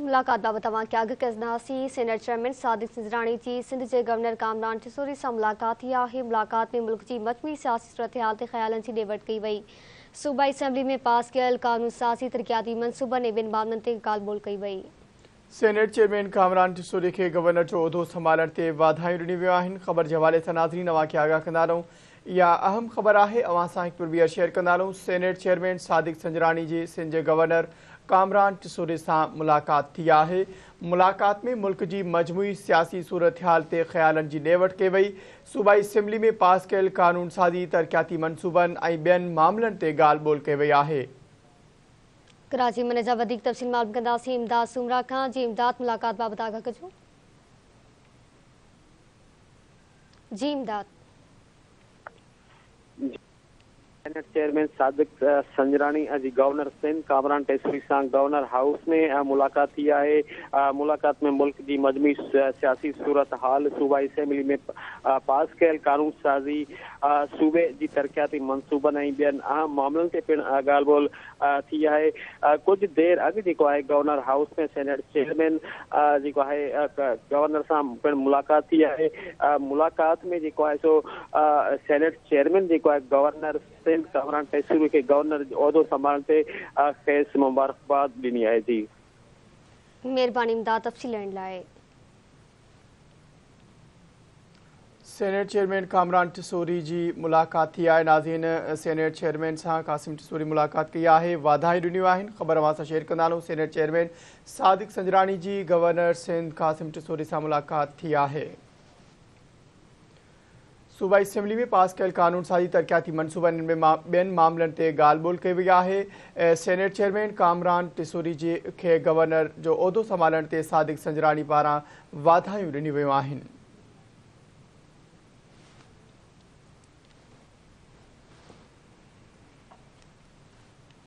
मुलाक़ात बाबति तव्हांखे अॻु कंदासीं सेनेट चेयरमैन सादिक सिंजराणी जी, सिंध जे गवर्नर कामरान टिसोरी सां मुलाक़ात थी आहे। मुलाक़ात में मुल्क जी मजमूई सियासी सूरत हाल ते ख़्यालनि जी ॾेवट कई वई। सूबाई असेंबली में पास कयल कानून साज़ी तरक़ियाती मनसूबनि ऐं ॿिनि मामलनि ते ॻाल्हि ॿोल कई वई। सेनेट चेयरमैन कामरान टिसोरी खे गवर्नर जो उहिदो संभालण ते वाधायूं ॾिनियूं वियूं आहिनि। ख़बर जे हवाले सां नाज़रीन अव्हांखे आगाह कंदा रहूँ। इहा अहम ख़बर आहे। अव्हां सां हिकु ॿीहर शेयर कंदा रहूँ। सेनेट चेयरमैन सादिक संजराणी जी, सिंध जे गवर्नर कामरान टिसोरी सां मुलाक़ात थी आहे। मुलाक़ात में मुल्क जी मजमूई सियासी सूरत हाल ते ख़्यालनि जी ॾेवट कई वई सूबाई असेंबली में पास कयल कानून साज़ी तरक़ियाती मनसूबनि ऐं ॿियनि मामलनि ते ॻाल्हि कई वई आहे। कराची में तफ़सील मालूम कंदासीं इमदाद सुमरा खां। जी, इमदाद मुलाक़ात बाबति आगाह कजो। जी, इमदाद। सेनेट चेयरमैन सादिक संजरानी अॼु गवर्नर सिंध कामरान टेसरी सां गवर्नर हाउस में मुलाक़ात थी आहे अ, मुलाक़ात में मुल्क जी मजमूई सियासी सूरत हाल सूबाई असेंबली में पास कयल कानून साज़ी सूबे जी तरक़ियाती मनसूबनि ऐं अहम मामलनि ते पिणु ॻाल्हि ॿोल थी अ, कुझु देरि अॻु जेको आहे गवर्नर हाउस में सेनेट चेयरमैन जेको आहे गवर्नर सां पिणु मुलाक़ात थी आहे मुलाक़ात में जेको आहे सो सेनेट चेयरमैन जेको आहे गवर्नर सिंध कामरान टेसरी खे गवर्नर उहिदो संभालण ते खेसि मुबारकबाद ॾिनी आहे जी। महिरबानी इमदाद तफ़सील ॾियण लाइ सेनेट चेयरमैन कामरान टिसोरी जी मुलाक़ात थी आहे नाज़ीन सेनेट चेयरमैन सां कासिम टिसोरी मुलाक़ात कई आहे। वाधायूं ॾिनियूं आहिनि। ख़बर अव्हां सां शेयर कंदा हलूं senate chairman Sadiq Sanjrani ji governor Sindh Qasim Tessori सां मुलाक़ात थी आहे। सूबाई असेंबली में पास कयल कानून साज़ी तरक़ियाती मनसूबनि में मा- ॿियनि मामलनि ते ॻाल्हि ॿोल कई वई ऐं सेनेट चेयरमैन कामरान टिसोरी जी खे गवर्नर जो उहिदो संभालण ते सादिक संजरानी पारां वाधायूं ॾिनियूं वियूं